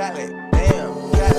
Damn.